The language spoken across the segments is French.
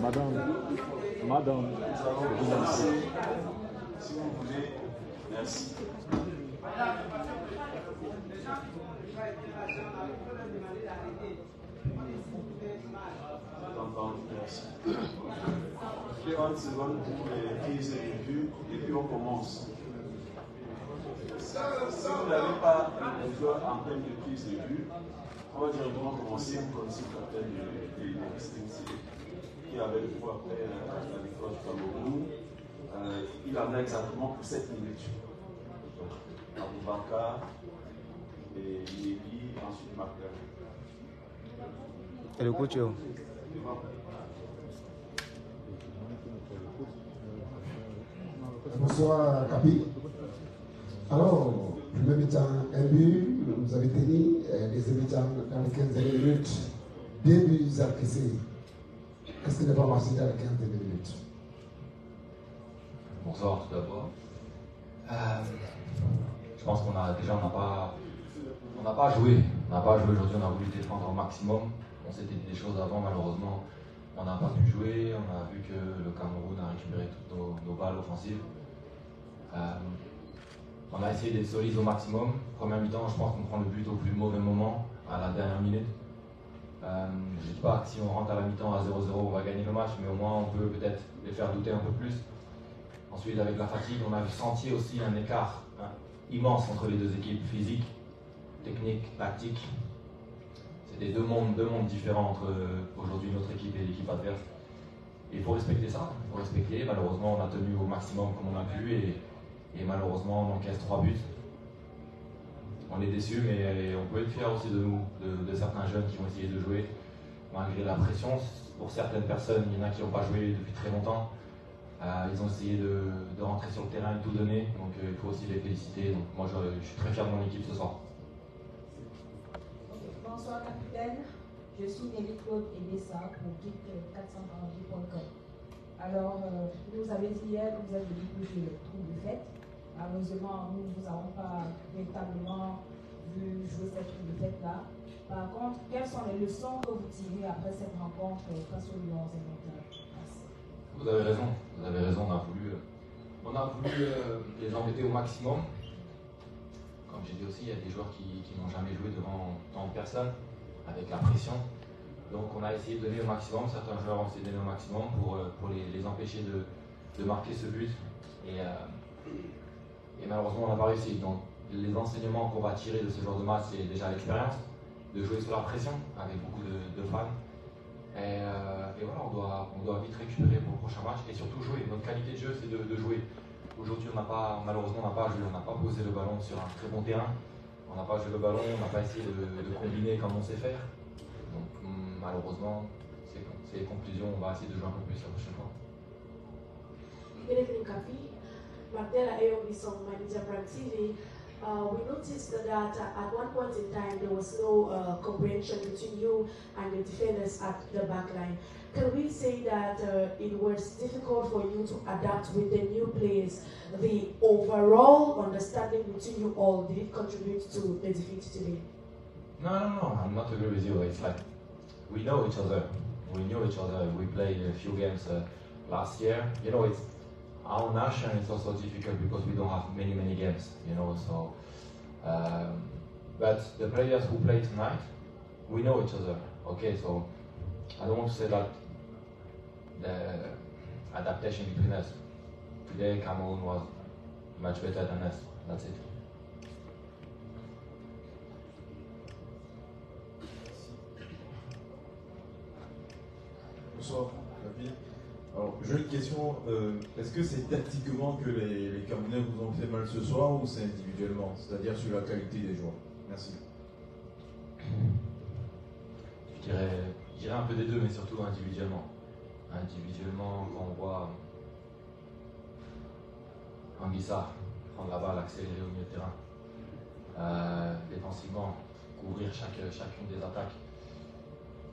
Madame, madame, Merci. Si vous voulez, merci. Merci. 30 secondes pour les prises de vue et puis on commence. Si vous n'avez pas le en termes de prise de vue, on va directement commencer comme si le capitaine de l'Extinct qui avait le pouvoir après la victoire du Cameroun. Euh, il en a exactement pour 7 minutes. Aboubaka et Lévi, ensuite Martin. Et le coach yo Bonsoir Capi. Alors, premier mi-temps, un but, vous avez tenu euh, mi-temps dans les 15 dernières minutes. Buts encaissés. Qu'est-ce qui n'est pas marché dans les 15 dernières minutes Bonsoir tout d'abord. Euh, je pense qu'on a déjà on n'a pas on n'a pas joué. On n'a pas joué aujourd'hui, on a voulu défendre au maximum. On s'était dit des choses avant, malheureusement, on n'a pas pu jouer. On a vu que le Cameroun a récupéré toutes nos, nos balles offensives. Euh, on a essayé d'être solide au maximum. Première mi-temps, je pense qu'on prend le but au plus mauvais moment, à la dernière minute. Euh, je ne dis pas que si on rentre à la mi-temps à 0-0, on va gagner le match, mais au moins on peut peut-être les faire douter un peu plus. Ensuite, avec la fatigue, on a senti aussi un écart hein, immense entre les deux équipes, physique, technique, tactique. C'était deux mondes, deux mondes différents entre euh, aujourd'hui notre équipe et l'équipe adverse. Et il faut respecter ça, il faut respecter. Malheureusement, on a tenu au maximum comme on a pu et, et malheureusement, on encaisse trois buts. On est déçus, mais on peut être fier aussi de nous, de, de certains jeunes qui ont essayé de jouer malgré la pression. Pour certaines personnes, il y en a qui n'ont pas joué depuis très longtemps. Euh, ils ont essayé de, de, rentrer sur le terrain et tout donner, donc euh, il faut aussi les féliciter. Donc moi je, suis très fier de mon équipe ce soir. Bonsoir capitaine, je suis Nelly Claude Ebessa pour guide440.com. Alors, euh, vous avez dit hier que vous êtes venu pour jouer le trou de. Malheureusement, nous ne vous avons pas véritablement vu jouer cette fête-là. Par contre, quelles sont les leçons que vous tirez après cette rencontre face aux Lions et Merci. Vous avez raison, vous avez raison, on a voulu, on a voulu euh, les embêter au maximum. Comme j'ai dit aussi, il y a des joueurs qui, n'ont jamais joué devant tant de personnes, avec la pression. Donc on a essayé de donner au maximum, certains joueurs ont essayé de donner au maximum pour, euh, pour les, empêcher de, de, marquer ce but. Et, euh, et malheureusement on n'a pas réussi. Donc les enseignements qu'on va tirer de ce genre de match, c'est déjà l'expérience, de jouer sous la pression avec beaucoup de, fans. Et, euh, et, voilà, on doit, on doit vite récupérer pour le prochain match et surtout jouer. Notre qualité de jeu, c'est de, jouer. Aujourd'hui, on n'a pas, malheureusement, on n'a pas on n'a pas posé le ballon sur un très bon terrain. On n'a pas joué le ballon, on n'a pas essayé de, combiner comme on sait faire. Donc, malheureusement, c'est les conclusions. On va essayer de jouer un peu plus la prochaine fois. Kapi. Magdala Ayobi Manager Prime TV. Uh, we noticed that at one point in time there was no uh, comprehension between you and the defenders at the back line. Can we say that uh, it was difficult for you to adapt with the new players? The overall understanding between you all, did it contribute to the defeat today? No, no, no, I'm not agree with you. It's like we know each other. We knew each other. We played a few games uh, last year. You know, it's our nation is also difficult because we don't have many many games you know so um, but the players who play tonight we know each other okay? So i don't want to say that the adaptation between us today cameroon was much better than us. That's it. Bonsoir, alors, j'ai une question. Euh, Est-ce que c'est tactiquement que les, les Camerounais vous ont fait mal ce soir ou c'est individuellement C'est-à-dire sur la qualité des joueurs? Merci. Je dirais, un peu des deux, mais surtout individuellement. Individuellement, quand on voit Anguissa prendre la balle, accélérer au milieu de terrain, euh, défensivement, couvrir chaque, chacune des attaques.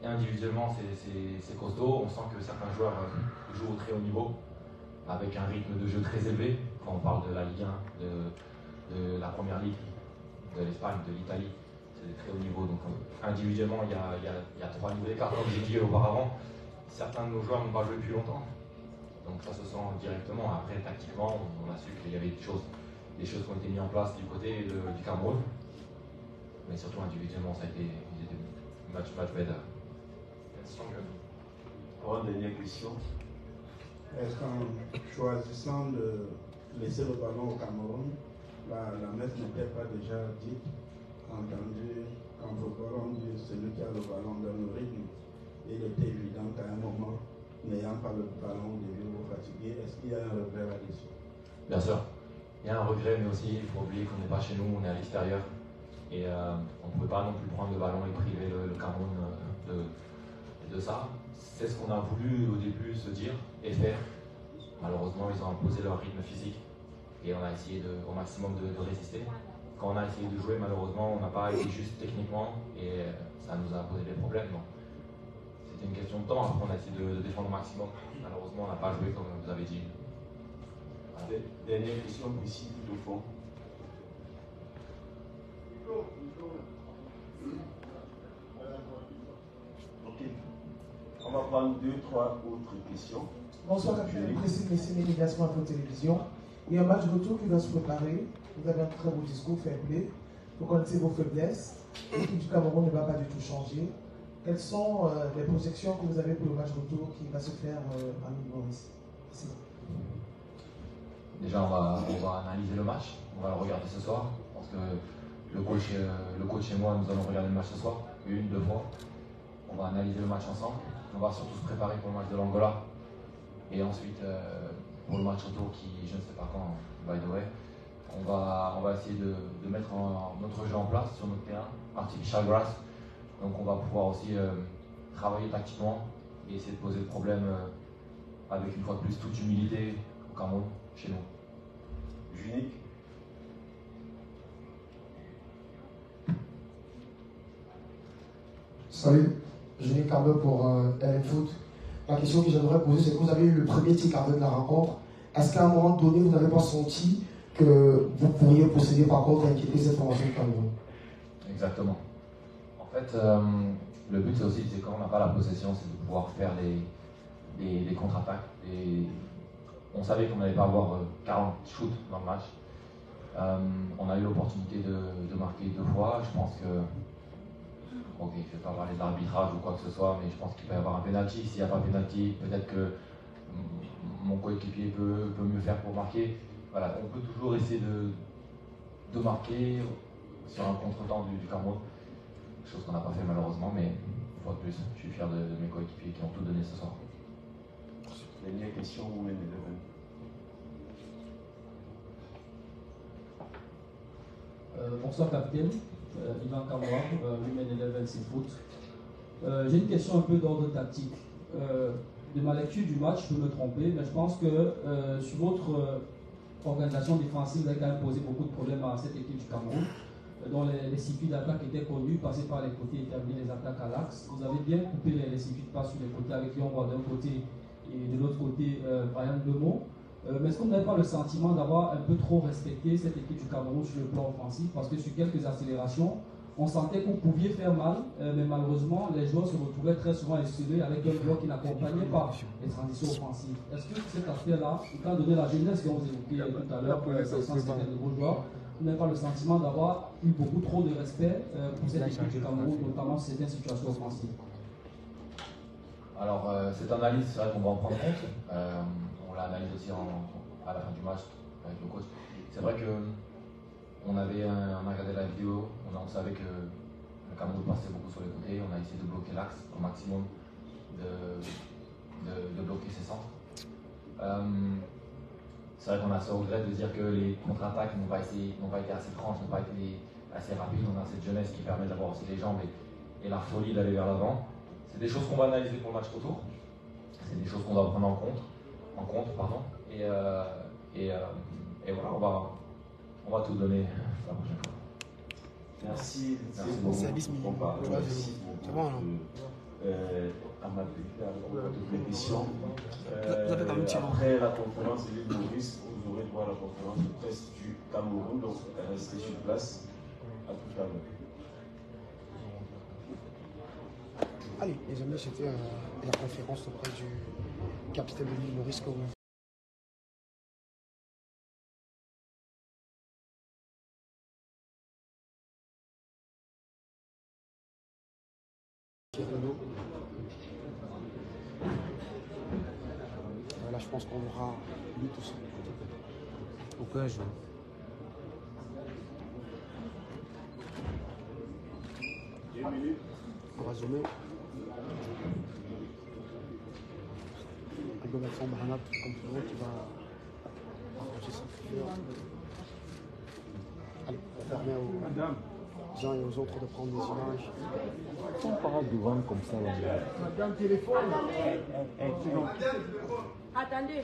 Individuellement, c'est costaud. On sent que certains joueurs jouent au très haut niveau, avec un rythme de jeu très élevé. Quand on parle de la Ligue 1, de, la Première Ligue, de l'Espagne, de l'Italie, c'est des très hauts niveaux. Donc euh, individuellement, il y, a, trois niveaux d'écart, comme j'ai dit auparavant. Certains de nos joueurs n'ont pas joué depuis longtemps. Donc ça se sent directement. Après, tactiquement, on a su qu'il y avait des choses, des choses qui ont été mises en place du côté du Cameroun. Mais surtout individuellement, ça a été, much, much better. Pour une dernière question. Est-ce qu'en choisissant de laisser le ballon au Cameroun, la, la messe n'était pas déjà dite, entendue qu'en football on dit celui qui a le ballon dans le rythme Il était évident qu'à un moment, n'ayant pas le ballon, vous devez vous fatiguer. Est-ce qu'il y a un regret là-dessus? Bien sûr. Il y a un regret, mais aussi il faut oublier qu'on n'est pas chez nous, on est à l'extérieur. Et euh, on ne pouvait pas non plus prendre le ballon et priver le, le Cameroun euh, de, ça. C'est ce qu'on a voulu au début se dire et faire. Malheureusement, ils ont imposé leur rythme physique et on a essayé au maximum de, résister. Quand on a essayé de jouer, malheureusement, on n'a pas été juste techniquement et ça nous a posé des problèmes. C'était une question de temps. Après, on a essayé de, défendre au maximum. Malheureusement, on n'a pas joué comme vous avez dit. Voilà. Dernière question ici, au fond. Ok. On va prendre deux, trois autres questions. Bonsoir, capitaine. Précis, merci médiation à votre télévision. Il y a un match retour qui va se préparer. Vous avez un très beau discours, fair play. Vous connaissez vos faiblesses. L'équipe du Cameroun ne va pas du tout changer. Quelles sont euh, les projections que vous avez pour le match retour qui va se faire euh, à Maurice Merci. Déjà, on va, on va analyser le match. On va le regarder ce soir. Parce que le coach, euh, le coach et moi, nous allons regarder le match ce soir, une, deux fois. On va analyser le match ensemble. On va surtout se préparer pour le match de l'Angola. Et ensuite, euh, pour le match retour qui, je ne sais pas quand, by the way, on va, on va essayer de, de mettre en- notre jeu en place sur notre terrain, artificial grass. Donc on va pouvoir aussi euh, travailler tactiquement et essayer de poser le problème euh, avec une fois de plus toute humilité au Cameroun, chez nous. Unique. Salut, vais Carlo pour euh, LN Foot. La question que j'aimerais poser, c'est que vous avez eu le premier tir carré de la rencontre. Est-ce qu'à un moment donné, vous n'avez pas senti que vous pourriez procéder par contre à inquiéter cette formation de Cameroun Exactement. En fait, euh, le but c'est aussi, c'est quand on n'a pas la possession, c'est de pouvoir faire des, des contre-attaques. Et on savait qu'on n'allait pas avoir euh, 40 shoots dans le match. Euh, on a eu l'opportunité de, de marquer deux fois. Je pense que, ok, je ne vais pas parler d'arbitrage ou quoi que ce soit, mais je pense qu'il peut y avoir un penalty. S'il n'y a pas penalty, peut-être que mon coéquipier peut, peut mieux faire pour marquer. Voilà, on peut toujours essayer de, de marquer sur un contre-temps du, du Cameroun. Chose qu'on n'a pas fait malheureusement, mais une fois de plus, je suis fier de, de mes coéquipiers qui ont tout donné ce soir. Dernière question, Women Eleven. Euh, bonsoir capitaine, Ivan Kamwa, Women Eleven c'est foot. J'ai une question un peu d'ordre tactique. Euh, de ma lecture du match, je peux me tromper, mais je pense que euh, sur votre euh, organisation défensive, vous avez quand même posé beaucoup de problèmes à cette équipe du Cameroun, dont les, les circuits d'attaque étaient connus, passer par les côtés terminer les attaques à l'axe. Vous avez bien coupé les, les circuits de passe sur les côtés avec Yongwa d'un côté et de l'autre côté euh, Brian. Euh, mais est-ce qu'on n'avait pas le sentiment d'avoir un peu trop respecté cette équipe du Cameroun sur le plan offensif? Parce que sur quelques accélérations, on sentait qu'on pouvait faire mal, euh, mais malheureusement, les joueurs se retrouvaient très souvent isolés avec un bloc qui n'accompagnait pas les transitions offensives. Est-ce que cet aspect-là, étant donné la jeunesse dont vous évoquiez tout à l'heure, pour les absences de gros joueurs, vous n'avez pas le sentiment d'avoir eu beaucoup trop de respect euh, pour cette équipe du Cameroun, notamment sur certaines situations offensives? Alors, euh, cette analyse, c'est vrai qu'on va en prendre compte. On l'a analysé aussi à la fin du match avec le coach. C'est vrai que on avait a regardé la vidéo, on, savait que le Cameroun passait beaucoup sur les côtés, on a essayé de bloquer l'axe au maximum, de, bloquer ses centres. Euh, c'est vrai qu'on a ce regret de dire que les contre-attaques n'ont pas, été- n'ont pas été assez franches, n'ont pas été assez rapides. On a cette jeunesse qui permet d'avoir aussi les jambes et, et la folie d'aller vers l'avant. C'est des choses qu'on va analyser pour le match retour. C'est des choses qu'on doit prendre en compte, en compte pardon. Et, euh, et, euh, et voilà, on va, on va tout donner la prochaine fois. Merci. Merci beaucoup. Service minimum. Merci beaucoup. Euh, à ma même tiré. après la conférence de l'île Maurice, vous aurez droit à la conférence de presse du Cameroun, donc restez sur place. À tout à l'heure. Allez, les amis, c'était euh, la conférence auprès du l'île Maurice Cohen. Là, je pense qu'on aura lui tout seul. Aucun jeu. On va zoomer. Un Alexandre Baranat comme toujours qui va arranger sa figure. Allez, on permet aux uns et aux autres de prendre des images. On parle devant comme ça. Là. Madame, téléphone. Attendez.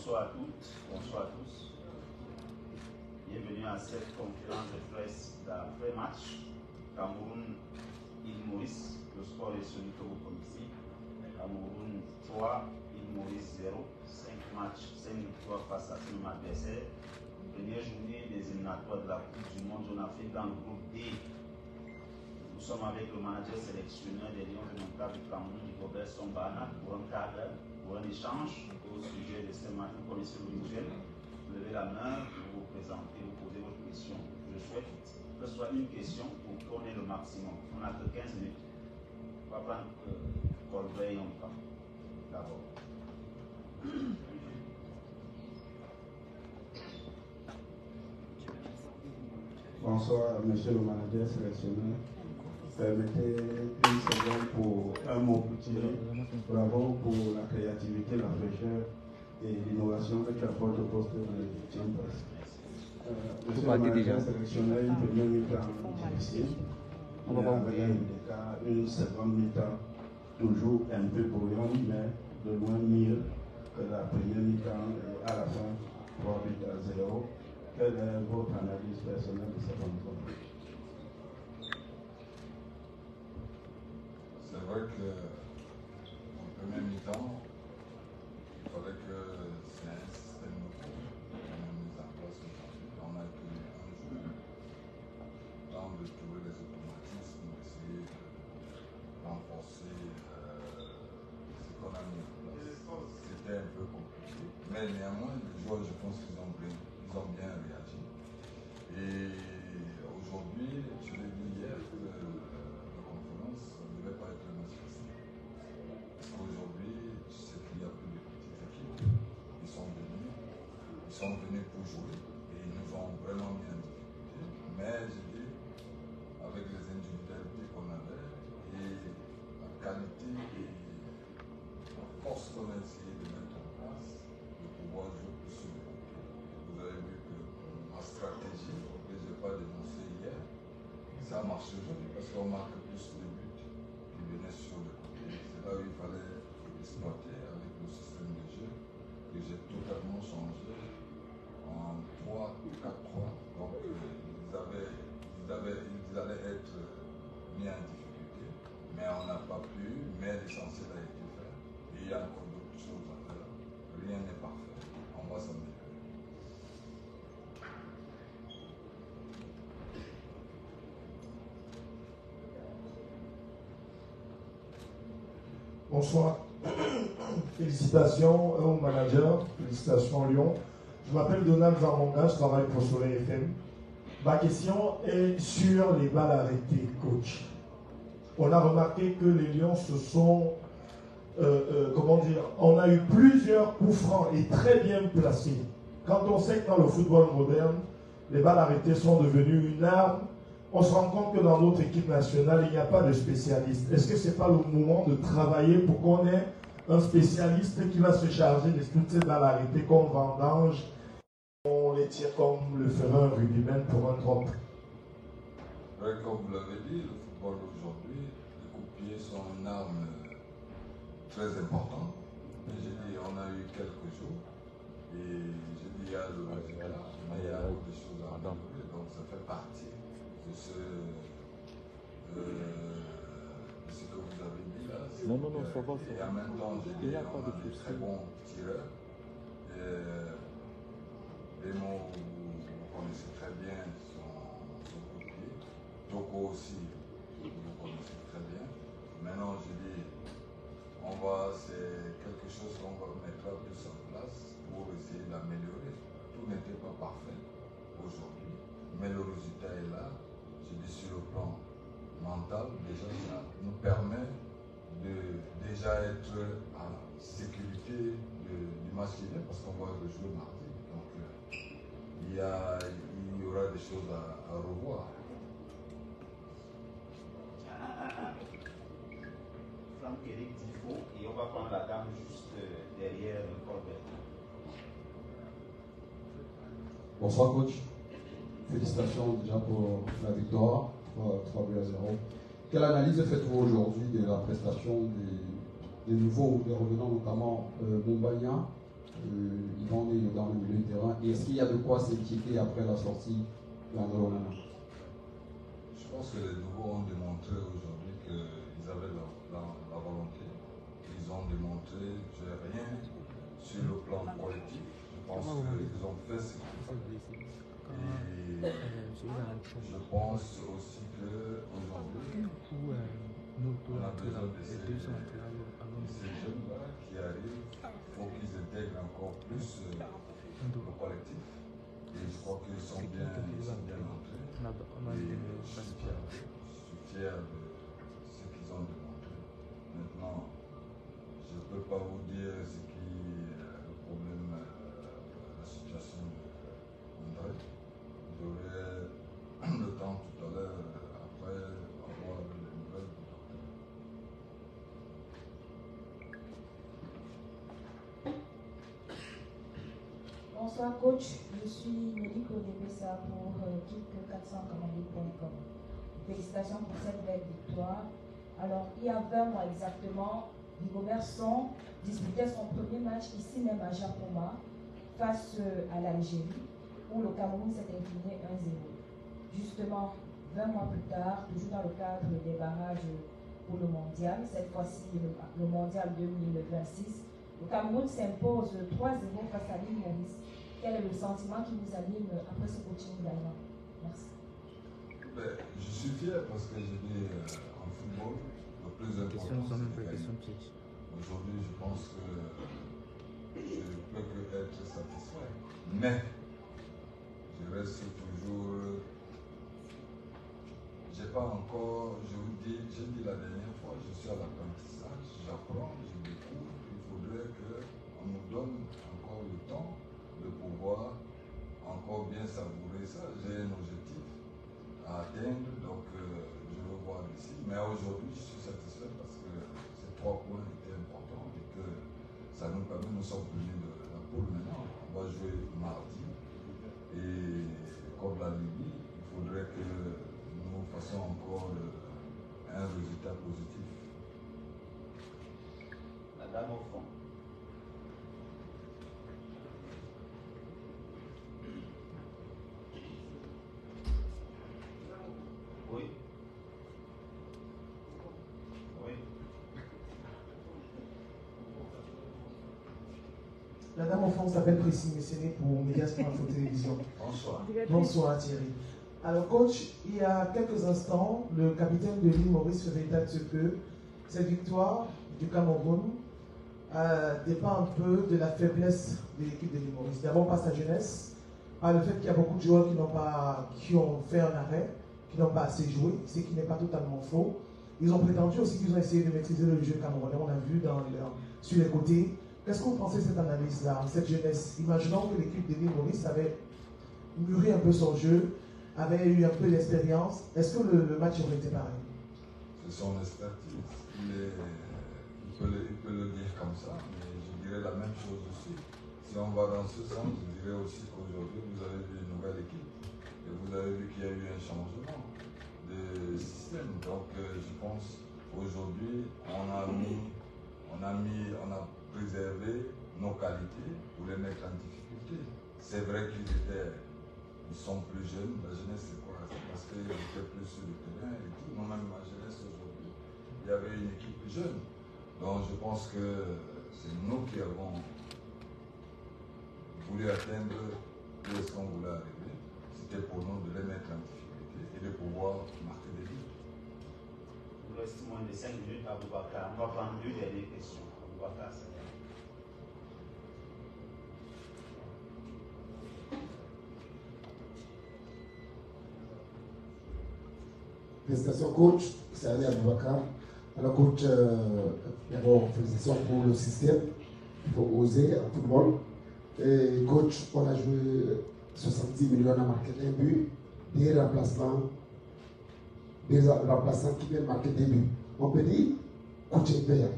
Bonsoir à toutes, bonsoir à tous. Bienvenue à cette conférence de presse d'après-match. Cameroun, île Maurice, le score est celui que vous. Cameroun 3, île Maurice 0, 5 matchs, 5 victoires face à ce adversaire. Première journée des éliminatoires de la Coupe du Monde en Afrique dans le groupe D. Nous sommes avec le manager sélectionneur des Lions de Montclair du Cameroun, Robert Sombana, pour un cadre, pour un échange au sujet de ce match. Vous connaissez le rituel. Vous levez la main, vous vous présentez, vous posez votre question. Je souhaite que ce soit une question pour qu'on ait le maximum. On n'a que 15 minutes. On va prendre euh, Corbeil en pas. D'abord. Bonsoir, monsieur le manager sélectionneur. Permettez une seconde pour un mot pour Thierry. Bravo pour la créativité, la fraîcheur et l'innovation que tu apportes au poste de Chambers. Euh, monsieur le manager sélectionneur, une première mi-temps difficile. On va écart, une seconde mi-temps toujours un peu brouillon, mais de loin mieux que la première mi-temps et à la fin 3 buts à 0. Quelle est votre analyse personnelle de cette rencontre? C'est vrai que en première mi-temps, il fallait que c'est un système nouveau qu'on a mis en place. On a tenu un jour, temps de trouver les automatismes, essayer de renforcer euh, ce qu'on a mis en place. C'était un peu compliqué. Mais néanmoins, les joueurs, je pense qu'ils sont venus pour jouer et ils nous ont vraiment mis en difficulté. Mais je dis, avec les individualités qu'on avait et la qualité et la force qu'on a essayé de mettre en place, de pouvoir jouer plus sur le. Vous avez vu que ma stratégie, que je n'ai pas dénoncé hier, ça a marché aujourd'hui parce qu'on marque plus de buts qui venaient sur le côté. C'est là où il fallait exploiter avec le système de jeu que j'ai totalement changé en 3-4-3. Donc euh, ils, avaient, ils, avaient, ils allaient être mis en difficulté, mais on n'a pas pu, mais l'essentiel a été fait. Et il y a encore d'autres choses à faire. Rien n'est parfait. On va s'améliorer. Bonsoir. Félicitations au manager, félicitations Lyon. Je m'appelle Donald Zamonga, je travaille pour Soleil FM. Ma question est sur les balles arrêtées, coach. On a remarqué que les Lions se sont, euh, euh, comment dire, on a eu plusieurs coups francs et très bien placés. Quand on sait que dans le football moderne, les balles arrêtées sont devenues une arme, on se rend compte que dans notre équipe nationale, il n'y a pas de spécialiste. Est-ce que ce n'est pas le moment de travailler pour qu'on ait un spécialiste qui va se charger de toutes ces balles arrêtées qu'on vendange tirs comme le ferait un rugbyman pour un drop Comme vous l'avez dit, le football aujourd'hui, les coups de pied sont une arme très importante. J'ai dit, on a eu quelques jours. Et j'ai dit, il y a mais il y a beaucoup de choses à améliorer. Donc ça fait partie de ce, euh, de ce que vous avez dit là. Non, non, non, ça va, ça Et va. en même temps, j'ai dit, a on des très bons tireurs. Et les mots, vous, vous connaissez très bien son, son coup de pied. Toko aussi, vous connaissez très bien. Maintenant, je dis, on va, c'est quelque chose qu'on va mettre plus en place pour essayer d'améliorer. Tout n'était pas parfait aujourd'hui, mais le résultat est là. Je dis sur le plan mental, déjà ça nous permet de déjà être en sécurité de- du match qui vient parce qu'on va rejouer mardi. Donc euh, il y, a, il y aura des choses à, à revoir. Franck Eric Tifo et on va prendre la dame juste euh, derrière Colbert. Bonsoir coach. Félicitations déjà pour la victoire, 3, 3 buts à 0. Quelle analyse faites-vous aujourd'hui de la prestation des, des nouveaux ou des revenants, notamment euh, Bombagna, euh, Yvan est dans le milieu de terrain? Et est-ce qu'il y a de quoi s'inquiéter après la sortie d'André Je pense que les nouveaux ont démontré aujourd'hui qu'ils avaient la, la- la volonté. Ils ont démontré, je rien sur le plan collectif. Je pense qu'ils ont fait ce qu'il faut. Et je pense aussi qu'aujourd'hui, on a besoin de ces, jeunes-là qui arrivent. Il faut qu'ils intègrent encore plus le collectif. Et je crois qu'ils sont bien, ils sont bien entrés. Je suis fier, de ce qu'ils ont démontré. Maintenant, je ne peux pas vous dire ce est le problème, euh, la situation d'André. J'aurai le temps tout à l'heure, euh, après avoir les nouvelles du docteur. Bonsoir coach, je suis Nelly Kodebessa pour euh, kick440.com. Félicitations pour cette belle victoire. Alors, il y a 20 mois exactement, Rigobert disputait son premier match ici même à Japoma face euh, à l'Algérie, où le Cameroun s'est incliné 1-0. Justement, 20 mois plus tard, toujours dans le cadre des barrages pour le mondial, cette fois-ci le, mondial 2026, le Cameroun s'impose 3-0 face à l'île. Quel est le sentiment qui vous anime après ce coaching gagnant Merci. Ben, je suis fier parce que j'ai dit euh, en football, le plus important c'est de gagner. Aujourd'hui, je pense que je ne peux que être satisfait. Mais je reste toujours. J'ai pas encore, je vous dis, j'ai dit la dernière fois, je suis à l'apprentissage, j'apprends, je découvre. Il faudrait qu'on nous donne encore le temps de pouvoir encore bien savourer ça. J'ai un objectif à atteindre, donc euh, je veux voir d'ici. Mais aujourd'hui, je suis satisfait parce que ces trois points étaient importants et que ça nous permet, nous sommes venus de la poule maintenant. On va jouer mardi. Et comme la Libye, il faudrait que nous fassions encore euh, un résultat positif. La dame au fond. Oui. Oui. La dame au fond s'appelle Priscille Messéné pour Médias Info Télévision. Bonsoir. Bonsoir Thierry. Alors coach, il y a quelques instants, le capitaine de l'île Maurice faisait état de ce que cette victoire du Cameroun euh, dépend un peu de la faiblesse de l'équipe de l'île Maurice. D'abord par sa jeunesse, par le fait qu'il y a beaucoup de joueurs qui, n'ont pas, qui ont fait un arrêt, qui n'ont pas assez joué, ce qui n'est pas totalement faux. Ils ont prétendu aussi qu'ils ont essayé de maîtriser le jeu camerounais, on l'a vu dans sur les côtés. Qu'est-ce que vous pensez de cette analyse-là, cette jeunesse? Imaginons que l'équipe de l'île Maurice avait mûri un peu son jeu, avait eu un peu d'expérience. Est-ce que le, match aurait été pareil? C'est son expertise. Il, est- il peut le, il peut le dire comme ça, mais je dirais la même chose aussi. Si on va dans ce sens, je dirais aussi qu'aujourd'hui, vous avez avez vu qu'il y a eu un changement de système. Donc euh, je pense aujourd'hui on a mis, on a mis, on a préservé nos qualités pour les mettre en difficulté. C'est vrai qu'ils étaient, ils sont plus jeunes. La jeunesse c'est quoi? C'est parce qu'ils étaient plus sur le terrain et tout. Moi-même ma jeunesse aujourd'hui, il y avait une équipe plus jeune. Donc je pense que c'est nous qui avons voulu atteindre où est-ce qu'on voulait arriver. C'était pour nous de les mettre en difficulté et de pouvoir marquer des buts. Il nous reste moins de 5 minutes à Boubacar. On va prendre deux dernières questions. Boubacar, c'est bien. Félicitations coach, c'est Ali Aboubakar. Alors coach, euh, d'abord félicitations pour le système. Il faut oser à tout le monde. Et coach, on a joué 70 millions, on a marqué un but, des remplaçants, des remplaçants qui viennent marquer des buts. On peut dire coach payant.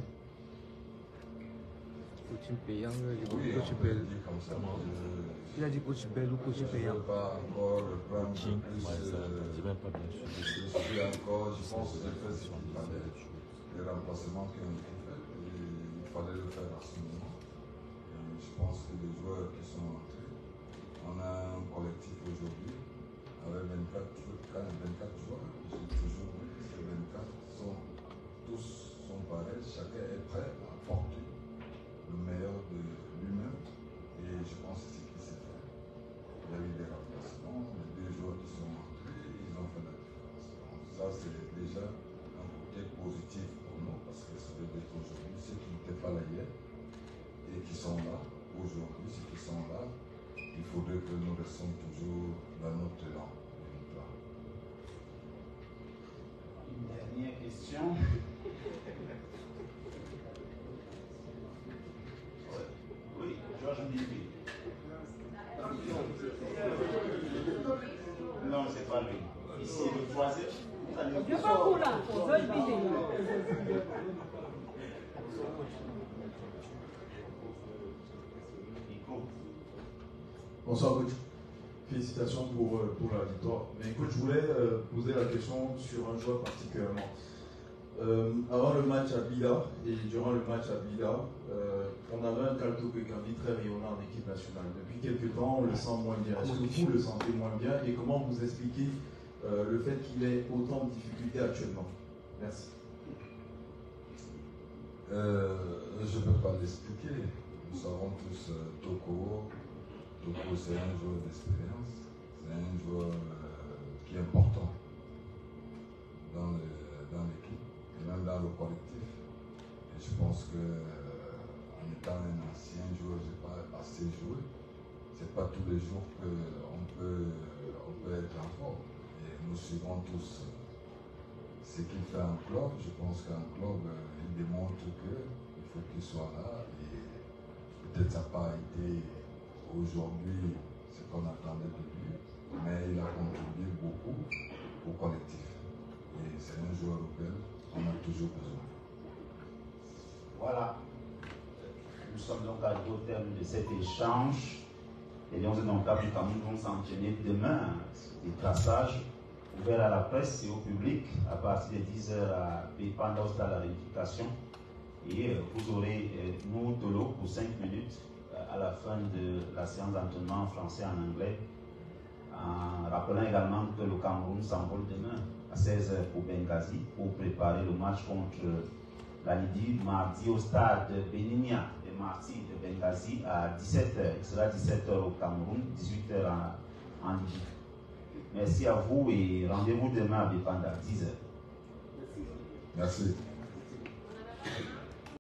Coach payant, Oui, coach dire comme ça. Je, Il a dit coach belle ou coach je ne payant. veux pas encore prendre plus. Ouais, ça, euh, même pas bien sûr. Je suis encore, je pense que j'ai fait ce qu'il fallait. Les remplacements qui ont été faits, et il fallait le faire à ce moment. Et je pense que les joueurs qui sont entrés, on a un collectif aujourd'hui avec 24, 24 joueurs. J'ai toujours ces 24 sont tous sont pareils, chacun est prêt à apporter le meilleur de lui-même. Et je pense que c'est ce qui s'est fait. Il y a eu des remplacements, les deux joueurs qui sont entrés, ils ont fait la différence. Ça, c'est déjà un côté positif pour nous, parce que dire qu'aujourd'hui, ceux qui n'étaient pas là hier et qui sont là, aujourd'hui, ceux qui sont là, il faudrait que nous restions toujours dans notre élan. de victoire. Une dernière question. Oui, Georges Mbibi. Non, c'est pas lui. Ici, le troisième. Je pas vous là, Georges. Bonsoir coach. Félicitations pour, euh, pour la victoire. Mais coach, je voulais euh, poser la question sur un joueur particulièrement. Euh, avant le match à Bila et durant le match à Bila, on avait un Kalto Kekambi très rayonnant en équipe nationale. Depuis quelques temps, on le sent moins bien. Est-ce que vous le sentez moins bien? Et comment vous expliquez le fait qu'il ait autant de difficultés actuellement? Merci. Je ne peux pas l'expliquer. Nous savons tous Toko. C'est un joueur d'expérience. C'est un joueur qui est important dans l'équipe et même dans le collectif. Et je pense que euh, en étant un ancien joueur, je n'ai pas assez joué. Ce n'est pas tous les jours qu'on peut, on peut être en forme. Et nous suivons tous ce qu'il fait en club. Je pense qu'en club, euh, il démontre qu'il faut qu'il soit là. Et peut-être ça n'a pas été aujourd'hui ce qu'on attendait de lui, mais il a contribué beaucoup au collectif. Et c'est un joueur auquel on a toujours besoin. Voilà. Nous sommes donc arrivés au terme de cet échange. Les Lions et donc du Cameroun vont s'enchaîner demain. Des traçages ouverts à la presse et au public à partir de 10h à pendant à la réunification. Et euh, vous aurez euh, nous de l'eau pour 5 minutes euh, à la fin de la séance d'entraînement en français et en anglais. En rappelant également que le Cameroun s'envole demain à 16h pour Benghazi pour préparer le match contre la Libye mardi au stade Beninia de Marty de Benghazi à 17h. Il sera 17h au Cameroun, 18h en, en Libye. Merci à vous et rendez-vous demain à Bépanda, 10h. Merci.